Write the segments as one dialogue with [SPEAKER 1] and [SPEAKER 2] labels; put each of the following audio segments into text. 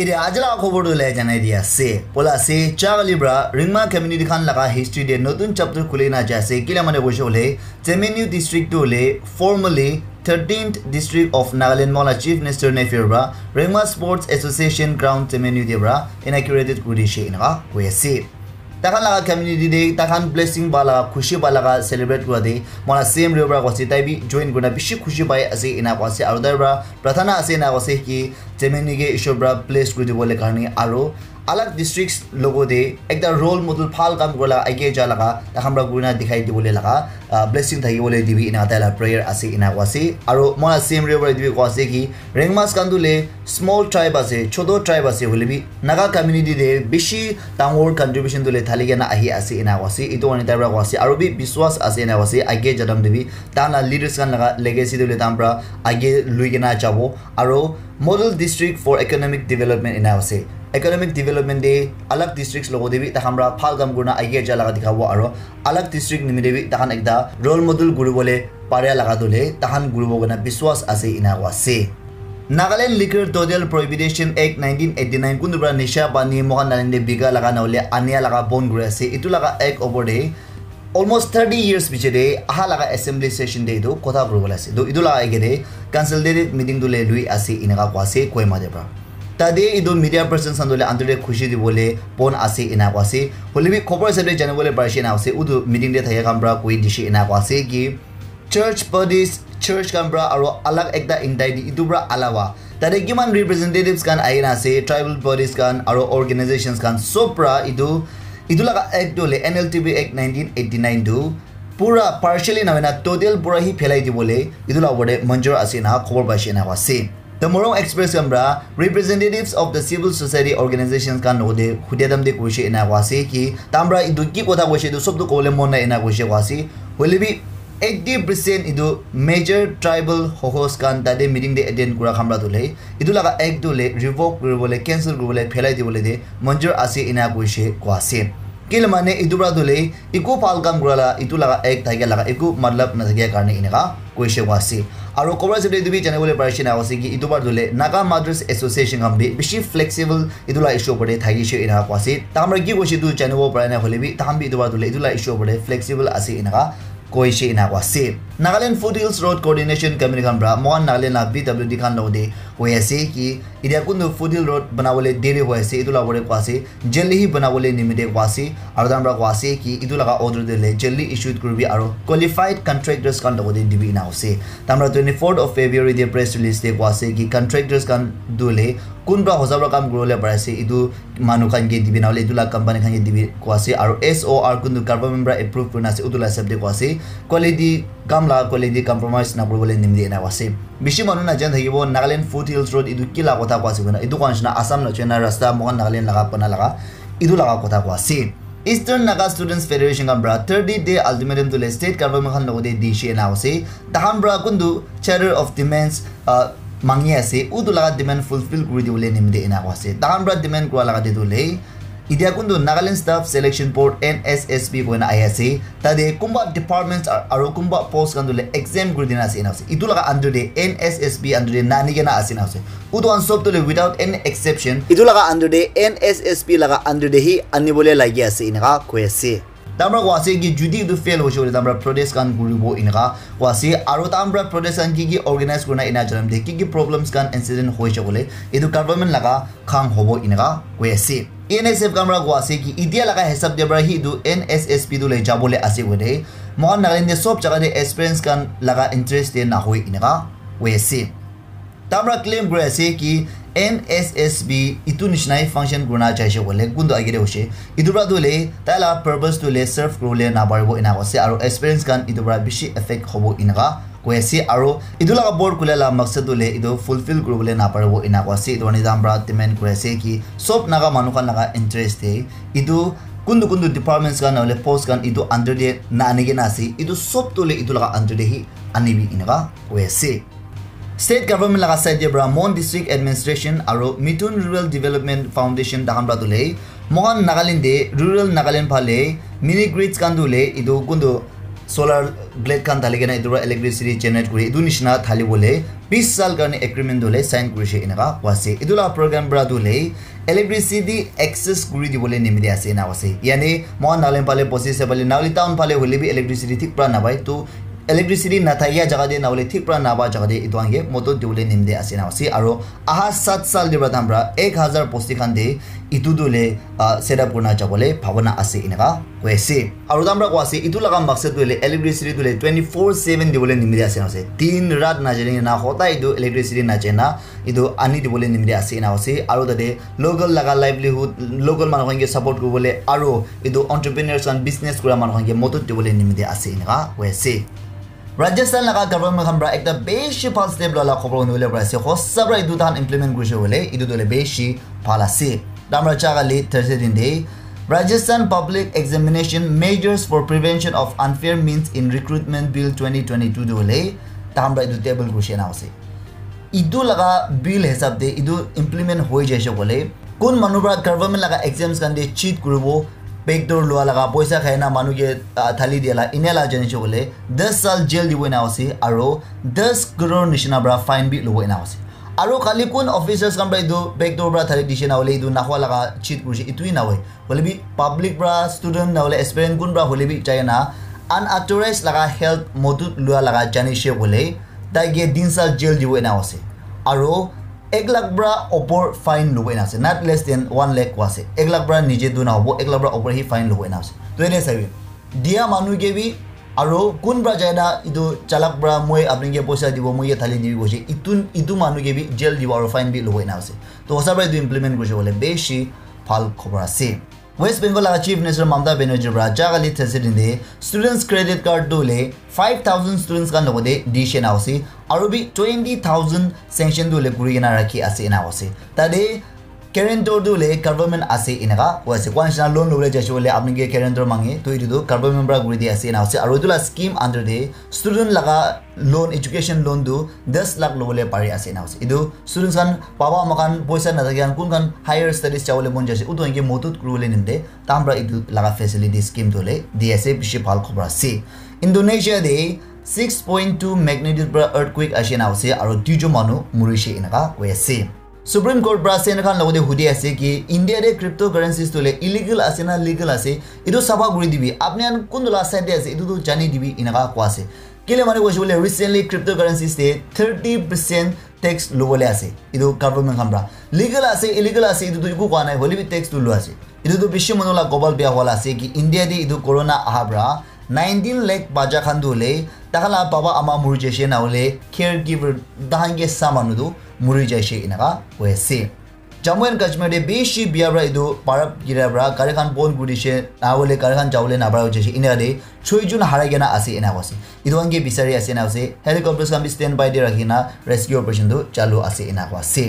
[SPEAKER 1] এটা আজলা খবর দলে জানাই দিয়া সে পোলা সে চাগলিব্রা রিংমা কমিউনিটি খান লাগা হিস্ট্রি দে নতুন চ্যাপ্টার খুলে না যাচ্ছে কিলা মানে বসে হলে চেমেনিউ ডিস্ট্রিক্ট হলে formally 13th district of Nagaland Mola Chief Minister Nefirba Ringma Sports Association ground Temenu Debra inaugurated kuri she inga kwesi তাখন লগা কমিউনিটি দে তাখন ব্লেছিং বা লগা খুচি বা লগা চেলিব্ৰেট কৰা দে মই চেম ৰিঅ' পৰা কৈছে তাই বি জইন কৰি বেছি খুচি পায় আছে এনা আছে আৰু তাৰ পৰা প্ৰাৰ্থনা আছে এনে কৈছে কি জেমেনিকে ঈশ্বৰ পৰা প্লেছ কৰি দিবলৈ কাৰণে আৰু अलग डिस्ट्रिक्ट लोगों दे एक दा रोल मॉडल फाल काम गोला आगे जा लगा ता हमरा गुना दिखाई दि बोले लगा ब्लेसिंग थाई बोले दिबी इना ताला प्रेयर आसे इना वासी आरो मोना सेम रे बोले दिबी वासे की रेंगमास कांदुले स्मॉल ट्राइब आसे छोटो ट्राइब आसे बोले भी नागा कम्युनिटी दे बिशी तांगोर कंट्रीब्यूशन दुले थाली गेना आही आसे इना वासी इतो अनि ताबरा वासी आरो भी विश्वास आसे इना वासी आगे जदम दिबी ताना लीडर्स कान लगा लेगेसी दुले तामरा आगे लुई गेना जाबो आरो model district for economic development इना वासे Economic development day alag districts logo debi ta hamra phalgam gurna aige ja laga dikhabo aro alag district nimi debi tahan ekda role model guru bole parya laga dole tahan guru bogana biswas ase ina wase Nagaland Liquor Total Prohibition Act 1989 kundubra nisha bani mohan nalinde biga laga naule ania laga bon gure ase itu laga act over day almost 30 years bichede aha laga assembly session day do kotha guru bola ase do idu laga ege cancel day meeting do le lui ase inaga kwase koima debra তাদে ইদো media person সান্দলে আন্তরে খুশি দিবলে পন আছে ইনা আছে। হলিবি খবর হিসাবে জানিবলে পারছে না আছে। উদু মিটিং থাকে কামরা কই দিছে ইনা আছে কি। চার্চ বডিজ চার্চ কামরা আর আলাগ একটা ইন্টাই দি ইদুবরা আলাওয়া তাদে কিমান রিপ্রেজেন্টেটিভস কান আইন আছে ট্রাইবাল বডিজ কান আর অর্গানাইজেশনস কান সবরা ইদু ইদু লাগা এক দলে এনএলটিবি এক নাইনটিন এইটি নাইন টু পুরা পার্সিয়ালি নামে না টোটেল পুরা হি ফেলাই দিবলে ইদু লাগবলে মঞ্জুর আছে না খবর পাইছে না আছে। The Morong Express Gambra representatives of the civil society organizations kan node hudedam de kushi ina wasi ki tambra idu ki kotha kushi du sob du kole mona ina kushi wasi holibi 80% idu major tribal hohos kan tade meeting de attend kura khamra dule idu laga ek dule revoke kuribole cancel kuribole phelai dibole de manjur ase ina kushi কিলমানে এইটো পৰা তুলি একো ভাল কাম কৰালা ইটো লগা এক থাকে লগা একো মতলব নাথাকে কাৰণে এনেকুৱা কৈছে আছে আৰু কবৰা যদি তুমি জানিবলৈ পাৰিছে না কৈছে কি ইটো পৰা তুলি নাগা মাদ্ৰাছ এছ'চিয়েশ্যন কাম বি বেছি ফ্লেক্সিবল এইটো লাগে ইছ্যুৰ ওপৰতে থাকিছে এনেকুৱা কৈছে তাহাৰ কি কৈছে এইটো জানিব পৰা নাই হ'লে বি তাহাঁ বি ইটো পৰা তুলি এইটো লাগে ইছ্যুৰ ওপৰতে ফ্লেক্সিবল আছে এনেকুৱা koise ina kwasi nagaland foothills road coordination committee khan bra mon nagaland la bwd khan lo de hoye ase ki idia kunu foothill road banawale dere hoye ase itula bore kwase jelly hi banawale nimide kwase aro dan bra kwasi ki itula ka order de le jelly issued kurbi aro qualified contractors khan lo de dibi na ase tamra 24th of february the press release de kwase ki contractors khan dule কোনবা হজাবৰ কাম কৰিবলৈ পাৰিছে এইটো মানুহ খান গিয়ে দিবি নহ'লে এইটো কোম্পানী খান দিবি কোৱাছে আৰু এছ অ' আৰ কোনটো কাৰ্বা মেম্বাৰ এপ্ৰুভ কৰি নাছে উদুলা হিচাপে কোৱাছে কোৱালিটি কাম লগা কোৱালিটি কম্প্ৰমাইজ নকৰিবলৈ নিমিলে এনে কোৱাছে বেছি মানুহ নাজান থাকিব নাগালেণ্ড ফুড হিলছ ৰোড এইটো কি লগা কথা কোৱাছে মানে এইটো কোৱা নিচিনা আছাম নচয় না ৰাস্তা মহান নাগালেণ্ড লগা পনা লগা এইটো লগা কথা কোৱাছে ইষ্টাৰ্ণ নাগা ষ্টুডেণ্টছ ফেডাৰেশ্যন কামৰা থাৰ্টি ডে আল্টিমেটাম তুলে ষ্টেট গভৰ্ণমেণ্ট খান লগতে দিছে এনে আছে তাহান পৰা কোনটো charter of demands mangi ase udu laga demand fulfill kuri diwole nimde ina wase tahan bra demand kura laga didule idia kundu nagaland staff selection board nssb ko na ayase tade kumba departments aro kumba post kan dule exam kuri dina ase ina ase itu laga under the nssb under the nani gena ase ina ase udu an sob dule without any exception itu laga under the nssb laga under the hi anibole lagi ase ina ka kwese তামরা ওয়াসে কি যদি ইদু fail হইছে বলে তামরা protest কান গুরিব Inca ওয়াসে আরো তামরা protest কান কি কি অর্গানাইজ করনা ইনা জানাম দে কি কি প্রবলেমস কান ইনসিডেন্ট হইছে বলে ইদু গভর্নমেন্ট লাগা খাং হবো ইনকা ওয়াসে এনএসএফ কামরা ওয়াসে কি ইডিয়া লাগা হিসাব দেবরা হি ইদু এনএসএসপি দুলে যাবলে আসে বলে মহান নাগালেন্ডে সব জায়গাতে এক্সপেরিয়েন্স কান লাগা ইন্টারেস্ট দে না হই ইনকা ওয়াসে তামরা ক্লেম করে আছে কি ಎನ್ ಎಸ್ ಎಸ್ ಬಿ ಇತು ನಿಶ್ನಾಯಿ ಫಂಕ್ಷನ್ ಗುಣಾಚಾಯಿಸೆ ಒಲೆ ಗುಂದು ಆಗಿರೆ ಹುಷೆ ಇದುಬ್ರಾ ದುಲೆ ತಾಯಲ ಪರ್ಪಸ್ ದುಲೆ ಸರ್ಫ್ ಕ್ರೋಲೆ ನಾಬಾರ್ಬ ಇನಾಗೋಸೆ ಅರು ಎಕ್ಸ್ಪೀರಿಯನ್ಸ್ ಗನ್ ಇದುಬ್ರಾ ಬಿಶಿ ಎಫೆಕ್ಟ್ ಹೋಗು ಇನಗಾ ಕೊಯಸಿ ಅರು ಇದುಲ ಬೋರ್ಡ್ ಕುಲೆಲ ಮಕ್ಸದ್ ದುಲೆ ಇದು ಫುಲ್ಫಿಲ್ ಕ್ರೋಲೆ ನಾಬಾರ್ಬ ಇನಾಗೋಸೆ ಇದು ನಿಜಾಂಬ್ರಾ ಡಿಮೆಂಡ್ ಕೊಯಸೆ ಕಿ ಸೋಪ್ ನಗ ಮನುಕನ್ ನಗ ಇಂಟ್ರೆಸ್ಟ್ ದೇ ಇದು ಕುಂದು ಕುಂದು ಡಿಪಾರ್ಟ್ಮೆಂಟ್ಸ್ ಗನ್ ಅವಲೆ ಪೋಸ್ಟ್ ಗನ್ ಇದು ಅಂಡರ್ ಡೇ ನಾನಿಗೆ ನಾಸಿ ಇದು ಸೋಪ್ ದುಲೆ ಇದುಲ ಅಂಡರ್ ಡೇ ಹಿ ಅನಿವಿ ಇನಗಾ ಕೊಯಸೆ State government laga side bra Mon District Administration aro Mitun Rural Development Foundation dakan bra dule Mohan Nagaland de Rural Nagaland phale mini grids kan dule idu kundu solar blade kan thali gena idura electricity generate kuri idu nishna thali bole 20 sal karne agreement dule sign kuri she inaka wase idula program bra dule electricity access kuri di bole nimide ase na wase yani Mohan Nagaland phale posise bale Nagaland town phale holi bi electricity thik pra na bai to electricity নাথাকিয়া জেগাতে নহ'লে ঠিক পৰা নাবা জেগাতে ইটোৱা সিয়ে মটত দিবলৈ নিমদে আছে নাচি আৰু অহা সাত চাল দিব পৰা এক হাজাৰ পষ্টিখান দি ইটো দিলে চেটআপ কৰা যাবলৈ ভাৱনা আছে এনেকুৱা হৈ আছে আৰু এটা আমাৰ কোৱা আছে এইটো লগা বাক্সত দিলে ইলেক্ট্ৰিচিটি দিলে টুৱেণ্টি ফ'ৰ ছেভেন দিবলৈ নিমিলে আছে আছে দিন ৰাত নাজানে না সদায় এইটো ইলেক্ট্ৰিচিটি নাজানে না এইটো আনি দিবলৈ নিমিলে আছে না আছে আৰু তাতে লোকেল লগা লাইভলিহুড লোকেল মানুহসংখ্যে ছাপৰ্ট কৰিবলৈ আৰু এইটো অণ্টাৰপ্ৰিনিয়াৰ্ছ এণ্ড বিজনেছ কৰা মানুহসংখ্যে মদত দিবলৈ নিমিলে আছে এনেকুৱা হৈ আছে। ৰাজ্যস্থান লগা গভৰ্ণমেণ্ট খান পৰা এটা বেছি ভাল ষ্টেপ লোৱা খবৰ শুনিবলৈ পৰা আছে সঁচা পৰা এইটো ধান ইমপ্লিমেণ্ট কৰিছে বুলি এইটো দিলে বেছি ভাল আছে। তাৰ পৰা চাহ দিন দেই। Rajasthan Public Examination Measures for Prevention of Unfair Means in Recruitment Bill 2022 dole tamra idu table kushe na ase idu laga bill hisab de idu implement hoi jaise bole kun manubra government laga exams kan de cheat kurubo backdoor loa laga poisa khaina manu ke thali diala inela jani bole 10 sal jail dibo na ase aro 10 crore nishna bra fine bi lobo na ase আৰু কালি কোন officers কাম এইটো বেগটোৰ পৰা থাৰি দিছে নহ'লে এইটো নাখোৱা লগা চিট কৰিছে এইটোৱে নহয় হ'লে বি পাব্লিক পৰা ষ্টুডেণ্ট নহ'লে এক্সপেৰিয়েঞ্চ কোন পৰা হ'লে বি যায় না আন আথৰাইজ লগা হেল্থ মদুত লোৱা লগা জানিছে বোলে তাইকে দিন চাল জেল দিব এনে আছে আৰু এক লাখ পৰা ওপৰ ফাইন ল'ব এনে আছে নট লেছ দেন ওৱান লেখ কোৱা আছে এক লাখ পৰা নিজে দু নহ'ব এক লাখ পৰা ওপৰ সি ফাইন ল'ব এনে আছে তো এনে চাবি দিয়া মানুহকে বি আৰু কোনবা যায় না এইটো চালক পৰা মই আপোনালোকে পইচা দিব মই ইয়াত থালি দিব কৈছে ইটো ইটো মানুহকে বি জেল দিব আৰু ফাইন বি ল'ব না আছে তো সঁচাকৈ এইটো ইমপ্লিমেণ্ট কৰিছে বোলে বেছি ভাল খবৰ আছে west Bengal chief minister Mamata বেনাৰ্জীৰ পৰা যোৱাকালি থেচিডিনে ষ্টুডেণ্টছ ক্ৰেডিট কাৰ্ড দিলে ফাইভ থাউজেণ্ড ষ্টুডেণ্টছ কাৰণ লগতে দিছে না আছে আৰু বি টুৱেণ্টি থাউজেণ্ড চেংচন দিলে কৰি কিনে ৰাখি আছে না আছে তাতে কেৰেণ্টৰ দিলে গভৰ্ণমেণ্ট আছে এনেকুৱা কৈ আছে কোৱা নিচিনা লোন ল'বলৈ যাইছোঁ বোলে আপোনালোকে কেৰেণ্টৰ মাঙে তো এইটো গভৰ্ণমেণ্ট পৰা ঘূৰি দি আছে এনে আছে আৰু এইটো স্কিম আণ্ডাৰ দে ষ্টুডেণ্ট লগা লোন এডুকেশ্যন লোনটো দহ লাখ ল'বলৈ পাৰি আছে এনে আছে এইটো ষ্টুডেণ্টছ খান পাবা আমাক পইচা নাথাকে কোনখন হায়াৰ ষ্টাডিজ যাবলৈ মন যাইছে এইটো এনেকৈ মতুত কৰিবলৈ নিমদে তাৰ পৰা এইটো লগা ফেচিলিটি স্কিমটোলৈ দি আছে বেছি ভাল খবৰ আছে ইণ্ডোনেছিয়াতে ছিক্স পইণ্ট টু মেগনেটিৰ পৰা আৰ্থ কুইক আছে এনে আছে আৰু দুজন মানুহ মৰিছে এনেকুৱা কৈ আছে সুপ্ৰিম কোৰ্ট পৰা চেনেখান লগতে সুধি আছে কি ইণ্ডিয়াতে ক্ৰিপ্ট' কাৰেঞ্চিজ তোলে ইলিগেল আছে না লিগেল আছে এইটো চাফা কৰি দিবি। আপুনি কোনটো লাষ্ট চাইডে আছে এইটোতো জানি দিবি এনেকুৱা কোৱা আছে। কেলৈ মানে কৈছে বোলে ৰিচেণ্টলি ক্ৰিপ্ট' কাৰেঞ্চিজে থাৰ্টি পাৰ্চেণ্ট টেক্স ল'বলৈ আছে এইটো গভৰ্ণমেণ্ট খান পৰা। লিগেল আছে ইলিগেল আছে এইটোতো একো কোৱা নাই হ'লে বি টেক্সটো লোৱা আছে। এইটোতো বিশ্ব মানুহলা কবল বেয়া হোৱা আছে কি ইণ্ডিয়াতে এইটো কৰোণা অহাৰ পৰা নাইনটিন লেখ বাজা খান দিলে তাহালা বাবা আমাৰ মৰি যাইছে নহ'লে কেয়াৰ গিভাৰ তাহানকে চা মানুহটো মৰি যাইছে এনেকুৱা হৈ আছে জম্মু এণ্ড কাশ্মীৰে বেছি বিয়াৰ পৰা এইটো পাৰব গিৰাৰ পৰা গাড়ীখন বন্ধ কৰি দিছে নহ'লে গাড়ীখন যাবলৈ নাপাৰা হৈ যাইছে এনেকৈ ছয়জন হাৰাই কিনে আছে এনেকুৱা আছে এইটো আনকি বিচাৰি আছে এনে আছে হেলিকপ্টাৰখন বি ষ্টেণ্ড বাই দি ৰাখি না ৰেস্কিউ অপাৰেশ্যনটো চালু আছে এনেকুৱা আছে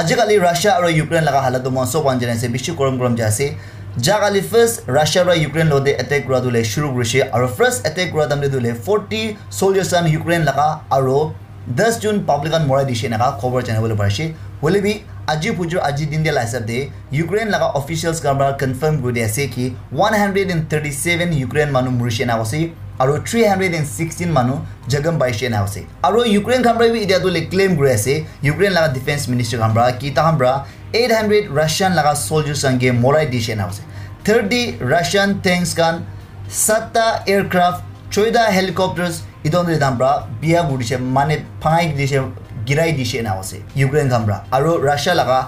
[SPEAKER 1] আজিকালি ৰাছিয়া আৰু ইউক্ৰেইন লগা হালতো মই চব আঞ্জানাইছে বেছি গৰম গৰম যে আছে যাক আলি ফাৰ্ষ্ট ৰাছিয়াৰ পৰা ইউক্ৰেইন লগতে এটেক কৰা দিলে শুৰু কৰিছে আৰু ফাৰ্ষ্ট এটেক কৰা দামে দিলে ফৰ্টি চল্লিছ ৰাণ ইউক্ৰেইন লগা আৰু দহ জুন পাব্লিকান মৰাই দিছে এনেকুৱা আজি পুজোৰ আজি দিন দিয়া হিচাপ দে ইউক্ৰেইন লগা অফিচিয়েলছ কাৰোবাৰ কনফাৰ্ম কৰি আছে কি one hundred and thirty seven Ukraine মানুহ মৰিছে এনে আছে আৰু থ্ৰী হাণ্ড্ৰেড এণ্ড ছিক্সটিন মানুহ জগম পাইছে এনে আছে আৰু ইউক্ৰেইন খাম্বাৰ এতিয়াটো ক্লেইম কৰি আছে ইউক্ৰেইন লগা ডিফেন্স মিনিষ্টাৰ খাম্বাৰ কি এইট হাণ্ড্ৰেড ৰাছিয়ান লগা সোলজাৰ সঙ্গে মৰাই দিয়েছে না আছে থাৰ্টি ৰাছিয়ান ট্যাঙ্কস গান সাতটা এয়াৰক্ৰাফ্ট চৌদা হেলিকপ্টাৰ্স ইতিমধ্যে আমৰা বিয়া ঘুৰছে মানে ফাঁক দিছে গিৰাই দিছে না আছে ইউক্ৰেইন আমৰা আৰু ৰাছিয়া লগা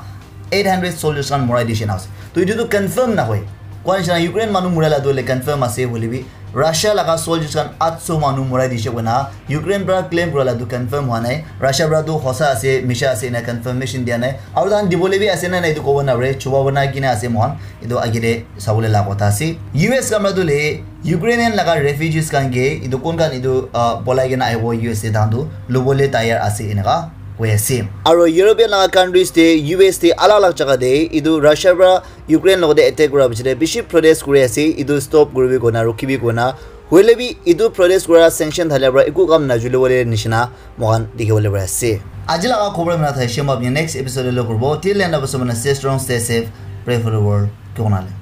[SPEAKER 1] এইট হাণ্ড্ৰেড সোলজাৰ্স গান মৰাই দিয়েছে না আছে তো এটা কনফাৰ্ম নহয় কোৱা নিচিনা ইউক্ৰেইন মানুহ মৰাই লাগলে কনফাৰ্ম আছে বুলি ৰাছিয়া লগা চল্লিছ খান আঠশ মানুহ মৰাই দিছে না ইউক্ৰেইন পৰা ক্লেইম কৰালাটো কনফাৰ্ম হোৱা নাই ৰাছিয়াৰ পৰাতো সঁচা আছে মিছা আছে না কনফাৰ্মেশ্যন দিয়া নাই আৰু তাহান দিবলৈবি আছে নে নাই এইটো ক'ব নোৱাৰে চুবাব নাই কিনে আছে মহান এইটো আগেৰে চাবলৈ লগা কথা আছে ইউ এছ কামৰাটোলে ইউক্ৰেইনিয়ান লগা ৰেফিউজিজ কানকে এইটো কোন কান এইটো পলাই কিনে আহিব ইউ এছ এ তাহাঁতো ল'বলৈ তৈয়াৰ আছে এনেকুৱা আছে আৰু ইউৰোপীয়ান লগা কাণ্ট্ৰিজতে ইউ এছ টি আলাগ আলাগ জেগাতে এইটো ৰাছিয়াৰ পৰা ইউক্ৰেইন লগতে এটেক কৰাৰ পিছতে বেছি প্ৰটেষ্ট কৰি আছে এইটো ষ্টপ কৰিবি কোনা ৰখিবি কোনা হ'লে বি এইটো প্ৰটেষ্ট কৰা চেংচন ঢালিয়াৰ পৰা একো কাম নাজুলিবলৈ নিচিনা মহান দেখিবলৈ পাই আছে আজি লগা খবৰ মানে থাইছে মই আপুনি নেক্সট এপিচডলৈ কৰিব টিল এণ্ড অফ মানে stay strong stay safe pray for world কোনালে